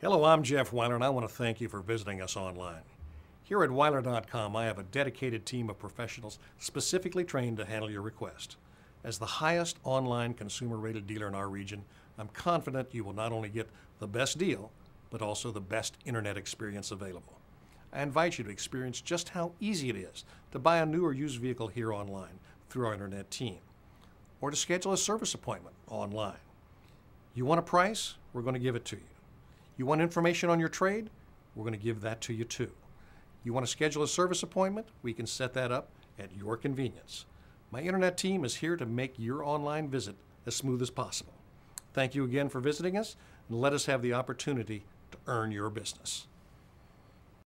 Hello, I'm Jeff Wyler, and I want to thank you for visiting us online. Here at Wyler.com, I have a dedicated team of professionals specifically trained to handle your request. As the highest online consumer rated dealer in our region, I'm confident you will not only get the best deal, but also the best internet experience available. I invite you to experience just how easy it is to buy a new or used vehicle here online through our internet team, or to schedule a service appointment online. You want a price? We're going to give it to you. You want information on your trade? We're going to give that to you too. You want to schedule a service appointment? We can set that up at your convenience. My internet team is here to make your online visit as smooth as possible. Thank you again for visiting us, and let us have the opportunity to earn your business.